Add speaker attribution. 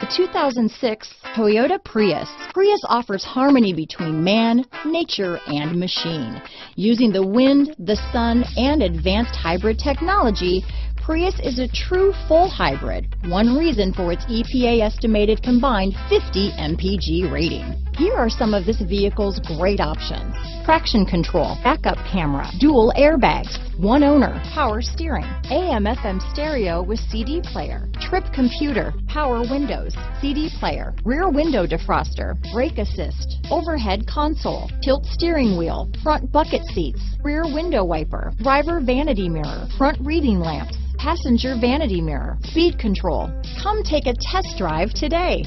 Speaker 1: The 2006 Toyota Prius. Prius offers harmony between man, nature, and machine. Using the wind, the sun, and advanced hybrid technology, Prius is a true full hybrid, one reason for its EPA estimated combined 50 mpg rating. Here are some of this vehicle's great options. Traction control, backup camera, dual airbags, one owner, power steering, AM FM stereo with CD player, trip computer, power windows, CD player, rear window defroster, brake assist, overhead console, tilt steering wheel, front bucket seats, rear window wiper, driver vanity mirror, front reading lamps, passenger vanity mirror, speed control. Come take a test drive today.